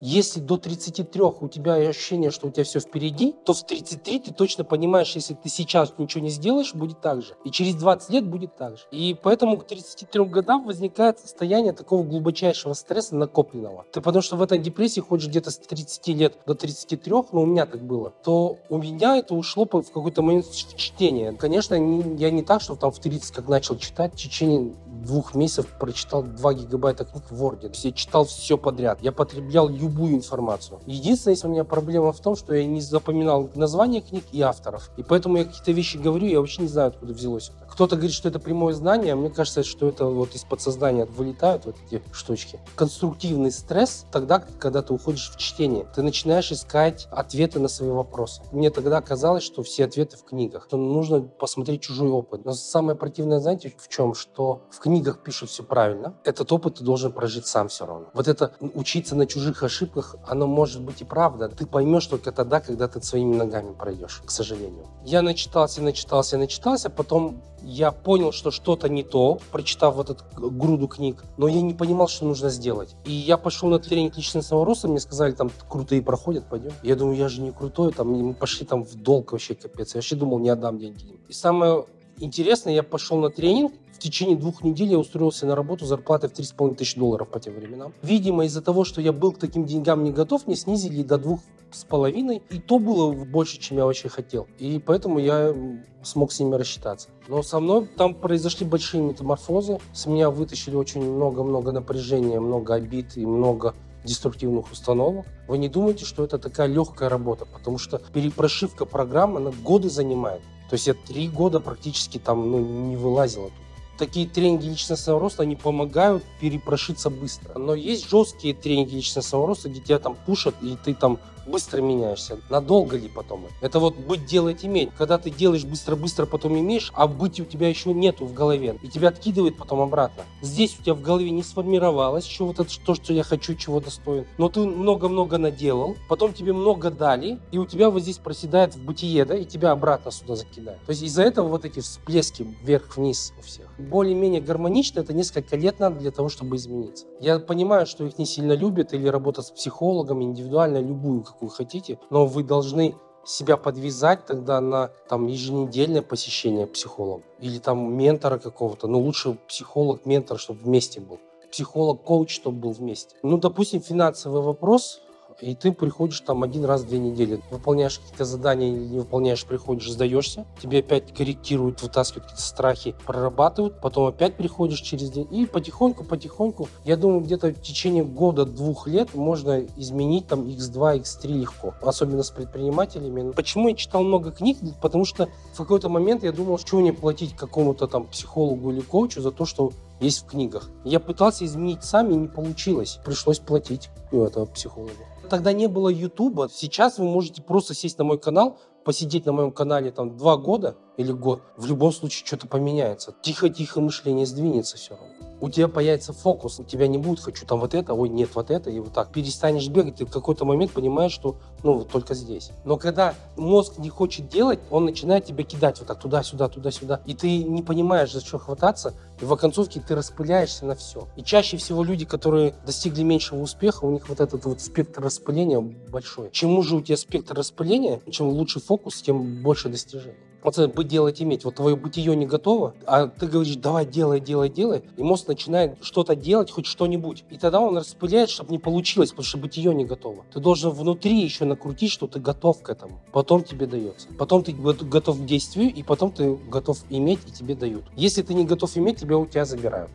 Если до 33 у тебя ощущение, что у тебя все впереди, то в 33 ты точно понимаешь, если ты сейчас ничего не сделаешь, будет так же. И через 20 лет будет так же. И поэтому к 33 годам возникает состояние такого глубочайшего стресса накопленного. Ты потому что в этой депрессии ходишь где-то с 30 лет до 33, ну у меня так было, то у меня это ушло в какой-то момент в чтение. Конечно, я не так, что там в 30 как начал читать, в течение двух месяцев прочитал 2 гигабайта книг в Word. Я читал все подряд. Я потреблял любую информацию. Единственное, если у меня проблема в том, что я не запоминал названия книг и авторов. И поэтому я какие-то вещи говорю, я вообще не знаю, откуда взялось это. Кто-то говорит, что это прямое знание, а мне кажется, что это вот из подсознания вылетают вот эти штучки. Конструктивный стресс тогда, когда ты уходишь в чтение. Ты начинаешь искать ответы на свои вопросы. Мне тогда казалось, что все ответы в книгах. То нужно посмотреть чужой опыт. Но самое противное, знаете, в чем? Что в книгах пишут все правильно. Этот опыт ты должен прожить сам все равно. Вот это учиться на чужих ошибках, оно может быть и правда. Ты поймешь только тогда, когда ты своими ногами пройдешь, к сожалению. Я начитался, начитался, начитался, потом я понял, что что-то не то, прочитав вот эту груду книг, но я не понимал, что нужно сделать. И я пошел на тренинг личностного роста, мне сказали, там крутые проходят, пойдем. Я думаю, я же не крутой, там мы пошли там в долг вообще капец. Я вообще думал, не отдам деньги. И самое интересное, я пошел на тренинг, в течение двух недель я устроился на работу зарплатой в 3,5 тысяч долларов по тем временам. Видимо, из-за того, что я был к таким деньгам не готов, мне снизили до двух с половиной, и то было больше, чем я вообще хотел. И поэтому я смог с ними рассчитаться. Но со мной там произошли большие метаморфозы. С меня вытащили очень много-много напряжения, много обид и много деструктивных установок. Вы не думайте, что это такая легкая работа, потому что перепрошивка программы, она годы занимает. То есть я три года практически там ну, не вылазил оттуда такие тренинги личностного роста, они помогают перепрошиться быстро. Но есть жесткие тренинги личностного роста, где тебя там пушат, и ты там быстро меняешься. Надолго ли потом? Это вот быть, делать, иметь. Когда ты делаешь быстро-быстро, потом имеешь, а быть у тебя еще нету в голове. И тебя откидывает потом обратно. Здесь у тебя в голове не сформировалось еще вот это то, что я хочу, чего достоин. Но ты много-много наделал, потом тебе много дали, и у тебя вот здесь проседает в бытие, да, и тебя обратно сюда закидает. То есть из-за этого вот эти всплески вверх-вниз у всех. Более-менее гармонично, это несколько лет надо для того, чтобы измениться. Я понимаю, что их не сильно любят, или работа с психологом, индивидуально, любую, какую хотите, но вы должны себя подвязать тогда на там еженедельное посещение психолога или там ментора какого-то. Ну, лучше психолог, ментор, чтобы вместе был. Психолог, коуч, чтобы был вместе. Ну, допустим, финансовый вопрос, и ты приходишь там один раз в две недели, выполняешь какие-то задания или не выполняешь, приходишь, сдаешься, тебе опять корректируют, вытаскивают какие-то страхи, прорабатывают, потом опять приходишь через день, и потихоньку-потихоньку, я думаю, где-то в течение года-двух лет можно изменить там X2, X3 легко, особенно с предпринимателями. Почему я читал много книг? Потому что в какой-то момент я думал, что мне платить какому-то там психологу или коучу за то, что есть в книгах. Я пытался изменить сам, и не получилось. Пришлось платить этого психолога. Тогда не было Ютуба. Сейчас вы можете просто сесть на мой канал, посидеть на моем канале там два года или год. В любом случае что-то поменяется. Тихо-тихо мышление сдвинется все равно у тебя появится фокус, у тебя не будет «хочу там вот это», «ой, нет, вот это», и вот так. Перестанешь бегать, ты в какой-то момент понимаешь, что ну вот только здесь. Но когда мозг не хочет делать, он начинает тебя кидать вот так туда-сюда, туда-сюда, и ты не понимаешь, за что хвататься, и в оконцовке ты распыляешься на все. И чаще всего люди, которые достигли меньшего успеха, у них вот этот вот спектр распыления большой. Чем уже у тебя спектр распыления, чем лучше фокус, тем больше достижений. Вот это быть, делать, иметь. Вот твое бытие не готово, а ты говоришь, давай, делай, делай, делай. И мозг начинает что-то делать, хоть что-нибудь. И тогда он распыляет, чтобы не получилось, потому что бытие не готово. Ты должен внутри еще накрутить, что ты готов к этому. Потом тебе дается. Потом ты готов к действию, и потом ты готов иметь, и тебе дают. Если ты не готов иметь, тебя у тебя забирают.